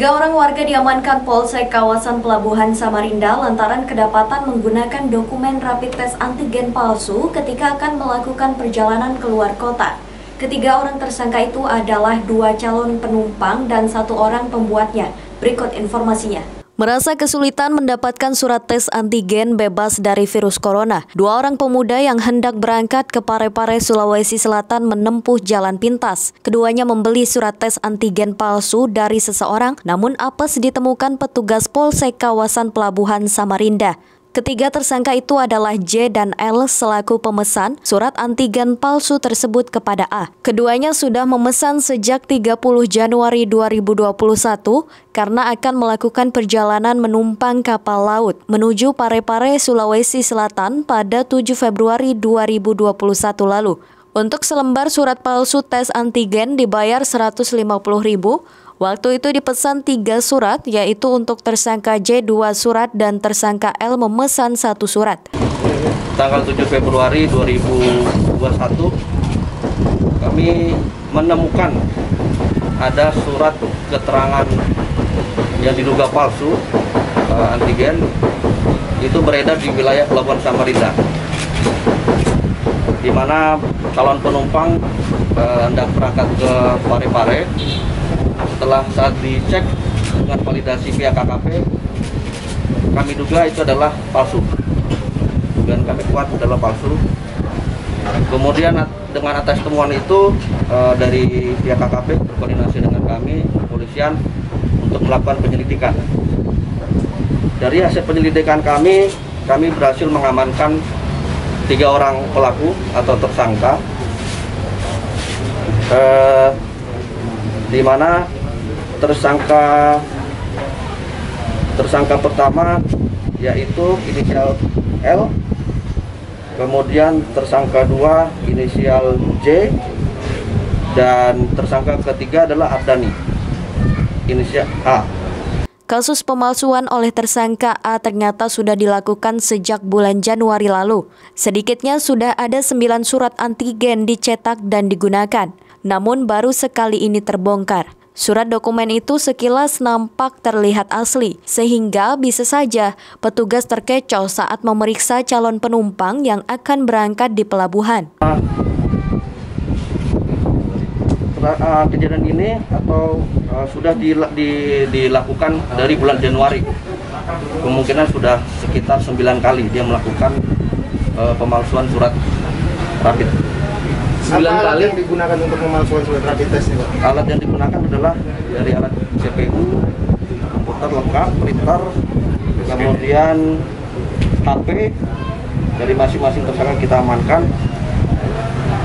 Tiga orang warga diamankan Polsek kawasan Pelabuhan Samarinda lantaran kedapatan menggunakan dokumen rapid test antigen palsu ketika akan melakukan perjalanan keluar kota. Ketiga orang tersangka itu adalah dua calon penumpang dan satu orang pembuatnya. Berikut informasinya. Merasa kesulitan mendapatkan surat tes antigen bebas dari virus corona, dua orang pemuda yang hendak berangkat ke Parepare, Sulawesi Selatan menempuh jalan pintas. Keduanya membeli surat tes antigen palsu dari seseorang, namun apes ditemukan petugas Polsek kawasan Pelabuhan Samarinda. Ketiga tersangka itu adalah J dan L selaku pemesan surat antigen palsu tersebut kepada A. Keduanya sudah memesan sejak 30 Januari 2021 karena akan melakukan perjalanan menumpang kapal laut menuju Parepare, Sulawesi Selatan pada 7 Februari 2021 lalu. Untuk selembar surat palsu tes antigen dibayar 150.000 Waktu itu dipesan tiga surat, yaitu untuk tersangka J dua surat dan tersangka L memesan satu surat. Tanggal 7 Februari 2021, kami menemukan ada surat keterangan yang diduga palsu uh, antigen itu beredar di wilayah Pelabuhan Samarinda di mana calon penumpang uh, hendak berangkat ke Parepare setelah saat dicek dengan validasi pihak KKP kami duga itu adalah palsu. Dan kami kuat adalah palsu. Kemudian dengan atas temuan itu uh, dari pihak KKP berkoordinasi dengan kami kepolisian untuk melakukan penyelidikan. Dari hasil penyelidikan kami kami berhasil mengamankan tiga orang pelaku atau tersangka. Uh, di mana tersangka tersangka pertama yaitu inisial L kemudian tersangka dua inisial J dan tersangka ketiga adalah Abdani inisial A Kasus pemalsuan oleh tersangka A ternyata sudah dilakukan sejak bulan Januari lalu. Sedikitnya sudah ada sembilan surat antigen dicetak dan digunakan, namun baru sekali ini terbongkar. Surat dokumen itu sekilas nampak terlihat asli, sehingga bisa saja petugas terkecoh saat memeriksa calon penumpang yang akan berangkat di pelabuhan. Uh, kejadian ini atau uh, sudah di, di, dilakukan dari bulan Januari. Kemungkinan sudah sekitar 9 kali dia melakukan uh, pemalsuan surat rapid sembilan kali yang digunakan untuk memalsukan surat rapid test ini Pak? Alat yang digunakan adalah dari alat CPU, komputer lengkap, printer, kemudian HP dari masing-masing tersangka kita amankan.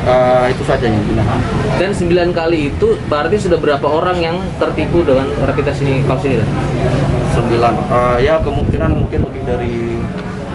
Uh, itu saja yang digunakan. Dan sembilan kali itu berarti sudah berapa orang yang tertipu dengan rapid test ini palsu ini? Sembilan. Uh, ya kemungkinan mungkin lebih dari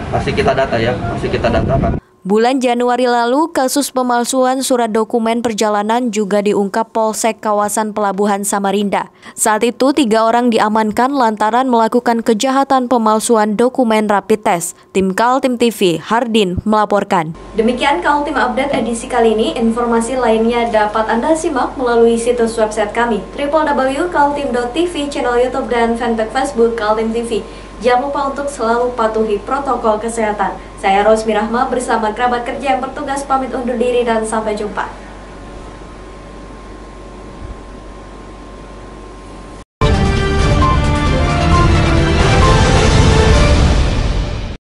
masih kita data ya, masih kita data kan. Bulan Januari lalu, kasus pemalsuan surat dokumen perjalanan juga diungkap Polsek kawasan Pelabuhan Samarinda. Saat itu, tiga orang diamankan lantaran melakukan kejahatan pemalsuan dokumen rapid test. Tim Kaltim TV, Hardin, melaporkan. Demikian Kaltim Update edisi kali ini. Informasi lainnya dapat Anda simak melalui situs website kami, www.kaltim.tv, channel Youtube, dan fanpage Facebook Kaltim TV. Jangan lupa untuk selalu patuhi protokol kesehatan. Saya Rosmi Rahma bersama kerabat kerja yang bertugas pamit undur diri dan sampai jumpa.